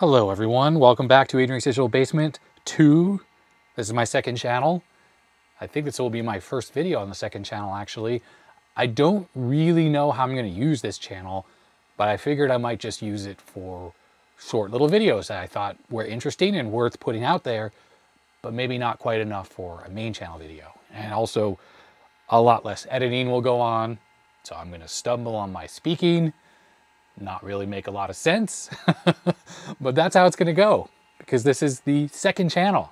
Hello everyone, welcome back to Adrian's Digital Basement 2. This is my second channel. I think this will be my first video on the second channel actually. I don't really know how I'm going to use this channel, but I figured I might just use it for short little videos that I thought were interesting and worth putting out there, but maybe not quite enough for a main channel video. And also a lot less editing will go on, so I'm going to stumble on my speaking not really make a lot of sense, but that's how it's gonna go because this is the second channel.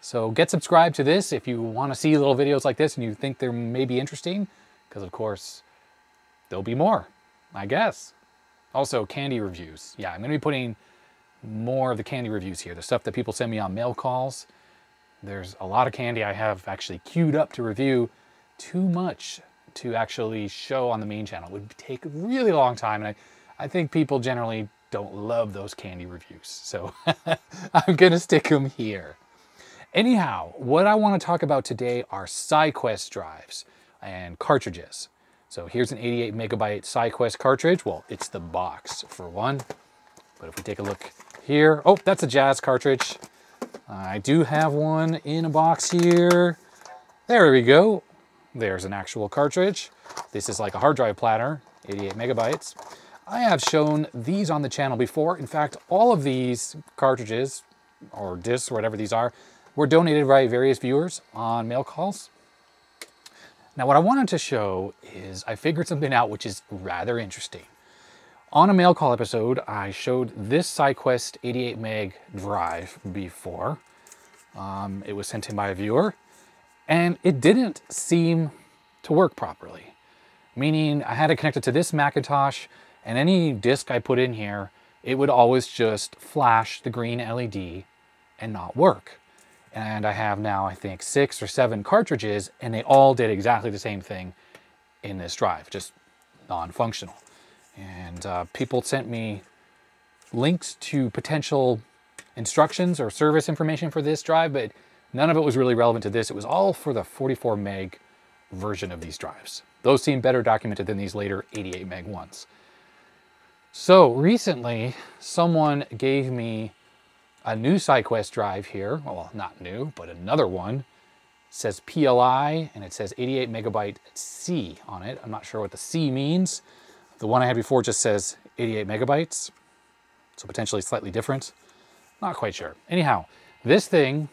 So get subscribed to this if you wanna see little videos like this and you think they're maybe interesting, because of course, there'll be more, I guess. Also, candy reviews. Yeah, I'm gonna be putting more of the candy reviews here, the stuff that people send me on mail calls. There's a lot of candy I have actually queued up to review, too much to actually show on the main channel. It would take a really long time, and I, I think people generally don't love those candy reviews. So I'm gonna stick them here. Anyhow, what I wanna talk about today are SyQuest drives and cartridges. So here's an 88 megabyte SyQuest cartridge. Well, it's the box for one. But if we take a look here, oh, that's a Jaz cartridge. I do have one in a box here. There we go. There's an actual cartridge. This is like a hard drive platter, 88 megabytes. I have shown these on the channel before. In fact, all of these cartridges, or discs, or whatever these are, were donated by various viewers on mail calls. Now what I wanted to show is I figured something out which is rather interesting. On a mail call episode, I showed this SyQuest 88 meg drive before. Um, it was sent in by a viewer and it didn't seem to work properly. Meaning I had it connected to this Macintosh and any disk I put in here, it would always just flash the green LED and not work. And I have now, I think, six or seven cartridges and they all did exactly the same thing in this drive, just non-functional. And uh, people sent me links to potential instructions or service information for this drive, but None of it was really relevant to this. It was all for the 44 meg version of these drives. Those seem better documented than these later 88 meg ones. So recently, someone gave me a new SyQuest drive here. Well, not new, but another one. It says PLI and it says 88 megabyte C on it. I'm not sure what the C means. The one I had before just says 88 megabytes, so potentially slightly different. Not quite sure. Anyhow, this thing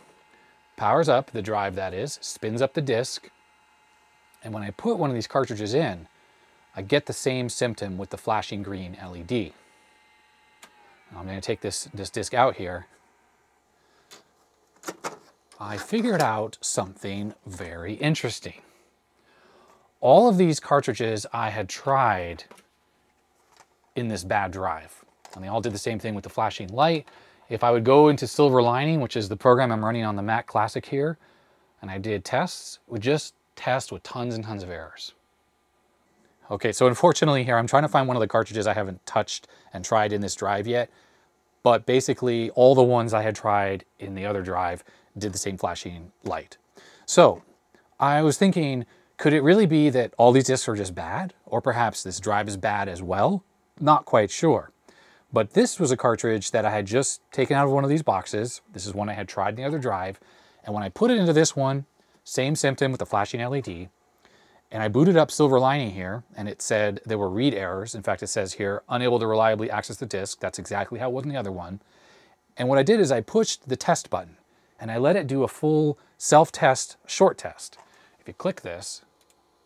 powers up, the drive that is, spins up the disk, and when I put one of these cartridges in, I get the same symptom with the flashing green LED. I'm going to take this, this disk out here. I figured out something very interesting. All of these cartridges I had tried in this bad drive, and they all did the same thing with the flashing light, if I would go into Silver Lining, which is the program I'm running on the Mac Classic here, and I did tests, would just test with tons and tons of errors. Okay, so unfortunately here, I'm trying to find one of the cartridges I haven't touched and tried in this drive yet, but basically all the ones I had tried in the other drive did the same flashing light. So I was thinking, could it really be that all these disks are just bad? Or perhaps this drive is bad as well? Not quite sure. But this was a cartridge that I had just taken out of one of these boxes. This is one I had tried in the other drive. And when I put it into this one, same symptom with the flashing LED, and I booted up Silver Lining here, and it said there were read errors. In fact, it says here, unable to reliably access the disk. That's exactly how it was in the other one. And what I did is I pushed the test button, and I let it do a full self-test short test. If you click this,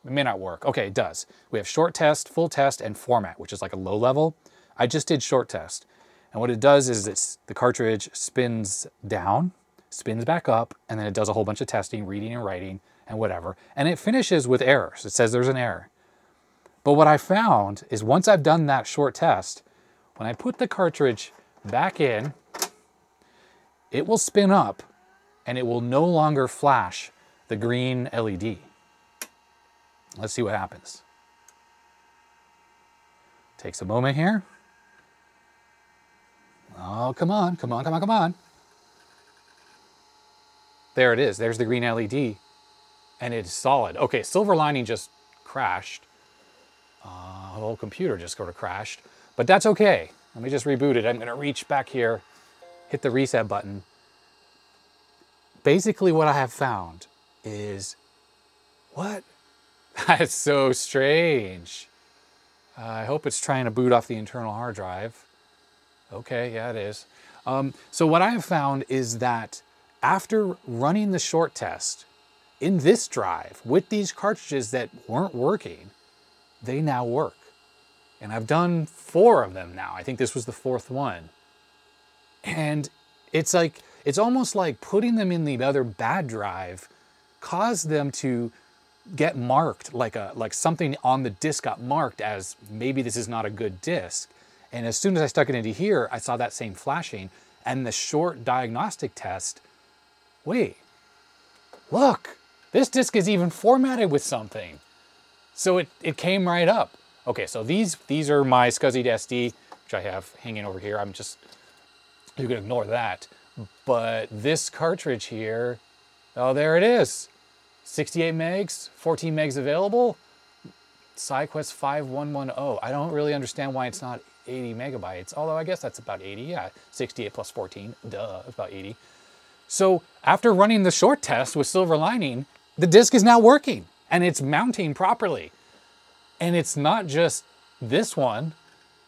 it may not work. Okay, it does. We have short test, full test, and format, which is like a low level. I just did short test. And what it does is it's the cartridge spins down, spins back up, and then it does a whole bunch of testing, reading and writing and whatever. And it finishes with errors. It says there's an error. But what I found is once I've done that short test, when I put the cartridge back in, it will spin up and it will no longer flash the green LED. Let's see what happens. Takes a moment here. Oh, come on, come on, come on, come on. There it is. There's the green LED. And it's solid. Okay, Silver Lining just crashed. Uh, the whole computer just sort of crashed. But that's okay. Let me just reboot it. I'm gonna reach back here, hit the reset button. Basically what I have found is, what? That's so strange. Uh, I hope it's trying to boot off the internal hard drive. Okay, yeah, it is. Um, so what I have found is that after running the short test in this drive with these cartridges that weren't working, they now work. And I've done four of them now. I think this was the fourth one. And it's like, it's almost like putting them in the other bad drive caused them to get marked like a like something on the disk got marked as maybe this is not a good disk. And as soon as I stuck it into here, I saw that same flashing and the short diagnostic test, wait, look, this disk is even formatted with something. So it, it came right up. Okay, so these, these are my SCSI SD, which I have hanging over here. I'm just, you can ignore that. But this cartridge here, oh, there it is. 68 megs, 14 megs available. SyQuest 5110. I don't really understand why it's not 80 megabytes, although I guess that's about 80. Yeah, 68 plus 14, duh, about 80. So after running the short test with Silver Lining, the disk is now working and it's mounting properly. And it's not just this one.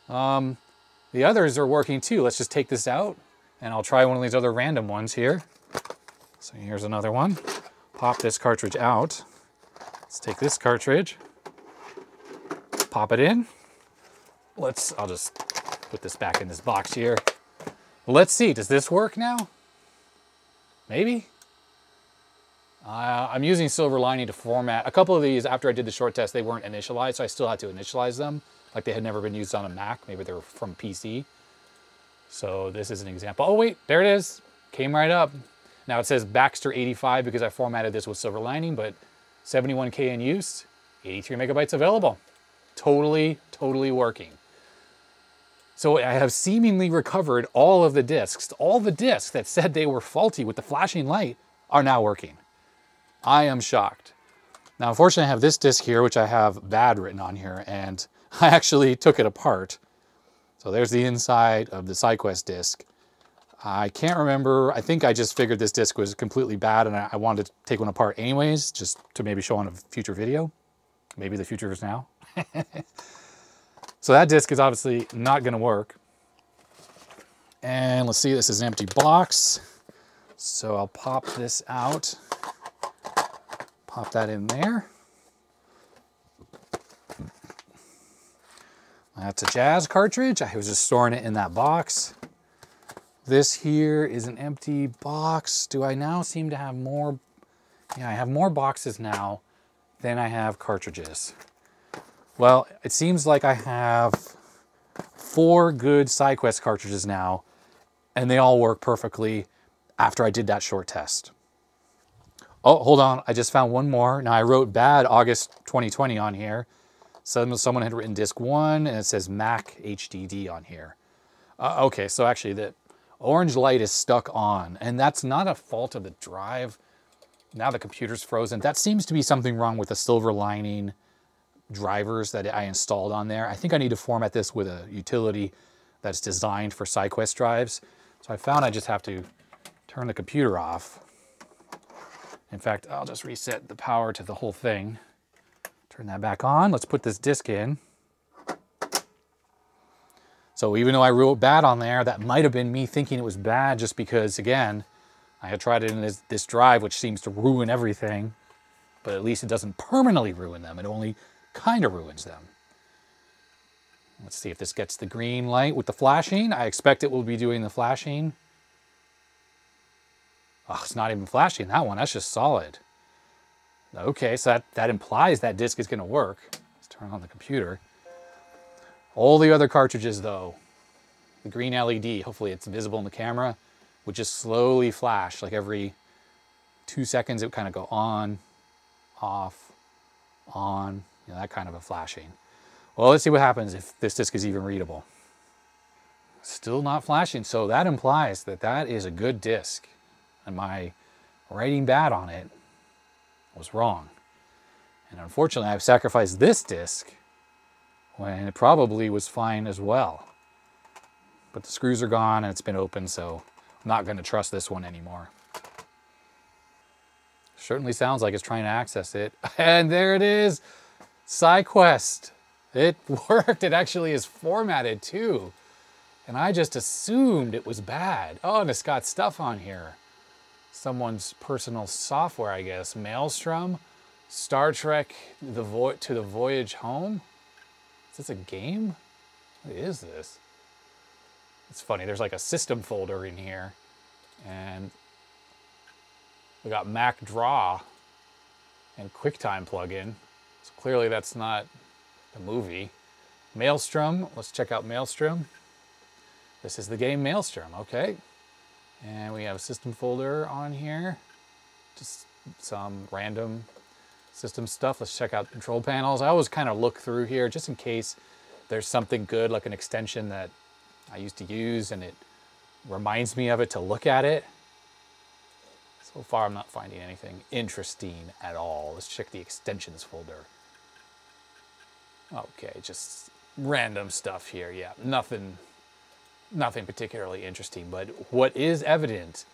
Um, the others are working too. Let's just take this out and I'll try one of these other random ones here. So here's another one. Pop this cartridge out. Let's take this cartridge, pop it in. Let's, I'll just put this back in this box here. Let's see, does this work now? Maybe? Uh, I'm using Silver Lining to format. A couple of these, after I did the short test, they weren't initialized, so I still had to initialize them. Like they had never been used on a Mac. Maybe they were from PC. So this is an example. Oh wait, there it is. Came right up. Now it says Baxter 85 because I formatted this with Silver Lining, but 71K in use, 83 megabytes available. Totally, totally working. So I have seemingly recovered all of the disks. All the disks that said they were faulty with the flashing light are now working. I am shocked. Now, unfortunately, I have this disk here, which I have bad written on here, and I actually took it apart. So there's the inside of the SyQuest disk. I can't remember. I think I just figured this disk was completely bad and I wanted to take one apart anyways, just to maybe show on a future video. Maybe the future is now. so that disk is obviously not going to work. And let's see, this is an empty box. So I'll pop this out. Pop that in there. That's a Jaz cartridge. I was just storing it in that box. This here is an empty box. Do I now seem to have more? Yeah, I have more boxes now than I have cartridges. Well, it seems like I have four good SyQuest cartridges now, and they all work perfectly after I did that short test. Oh, hold on. I just found one more. Now, I wrote bad August 2020 on here. someone had written disk one, and it says Mac HDD on here. Uh, okay, so actually, the orange light is stuck on, and that's not a fault of the drive. Now the computer's frozen. That seems to be something wrong with the silver lining drivers that I installed on there. I think I need to format this with a utility that's designed for SyQuest drives. So I found I just have to turn the computer off. In fact, I'll just reset the power to the whole thing. Turn that back on. Let's put this disk in. So even though I wrote bad on there, that might have been me thinking it was bad just because, again, I had tried it in this, this drive, which seems to ruin everything, but at least it doesn't permanently ruin them. It only kind of ruins them. Let's see if this gets the green light with the flashing. I expect it will be doing the flashing. Oh, it's not even flashing that one. That's just solid. Okay, so that, that implies that disk is going to work. Let's turn on the computer. All the other cartridges though, the green LED, hopefully it's visible in the camera, would just slowly flash like every two seconds it would kind of go on, off, on, you know, that kind of a flashing. Well, let's see what happens if this disk is even readable. Still not flashing, so that implies that that is a good disk. And my writing bad on it was wrong. And unfortunately, I've sacrificed this disk when it probably was fine as well. but the screws are gone and it's been open, so I'm not gonna trust this one anymore. Certainly sounds like it's trying to access it. And there it is, SyQuest. It worked, it actually is formatted too. And I just assumed it was bad. Oh, and it's got stuff on here. Someone's personal software, I guess. Maelstrom, Star Trek the Vo to the Voyage Home. Is this a game? What is this? It's funny, there's like a system folder in here. And we got Mac Draw and QuickTime plugin. Clearly that's not the movie. Maelstrom, let's check out Maelstrom. This is the game Maelstrom, okay. And we have a system folder on here. Just some random system stuff. Let's check out control panels. I always kind of look through here just in case there's something good like an extension that I used to use and it reminds me of it to look at it. So far I'm not finding anything interesting at all. Let's check the extensions folder. Okay, just random stuff here. Yeah, nothing, nothing particularly interesting. But what is evident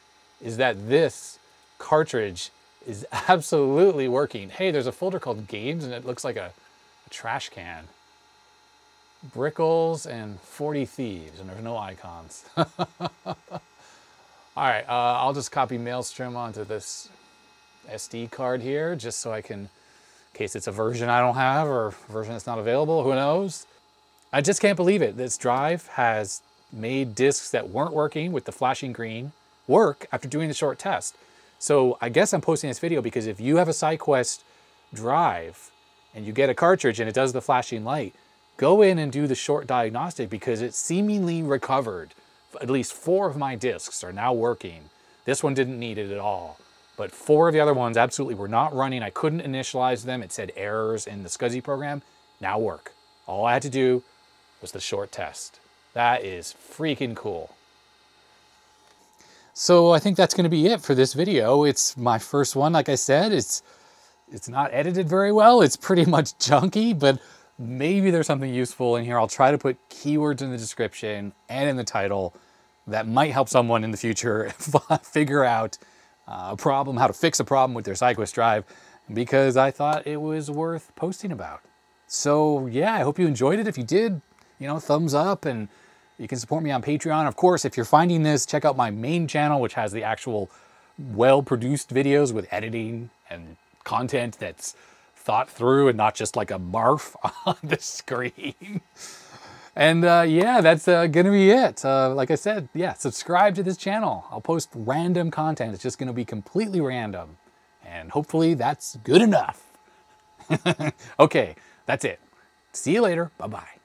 is that this cartridge is absolutely working. Hey, there's a folder called games and it looks like a, a trash can. Brickles and 40 Thieves, and there's no icons. All right, uh, I'll just copy Maelstrom onto this SD card here, just so I can, in case it's a version I don't have or a version that's not available, who knows? I just can't believe it. This drive has made disks that weren't working with the flashing green work after doing the short test. So I guess I'm posting this video because if you have a SyQuest drive and you get a cartridge and it does the flashing light, go in and do the short diagnostic because it seemingly recovered. At least four of my disks are now working. This one didn't need it at all. But four of the other ones absolutely were not running. I couldn't initialize them. It said errors in the SCSI program. Now work. All I had to do was the short test. That is freaking cool. So I think that's going to be it for this video. It's my first one, like I said. It's it's not edited very well. It's pretty much junky, but maybe there's something useful in here. I'll try to put keywords in the description and in the title that might help someone in the future figure out a problem, how to fix a problem with their SyQuest drive, because I thought it was worth posting about. So yeah, I hope you enjoyed it. If you did, you know, thumbs up and you can support me on Patreon. Of course, if you're finding this, check out my main channel, which has the actual well-produced videos with editing and content that's thought through and not just like a barf on the screen. And uh, yeah, that's uh, gonna be it. Uh, like I said, yeah, subscribe to this channel. I'll post random content. It's just gonna be completely random. And hopefully that's good enough. okay, that's it. See you later. Bye-bye.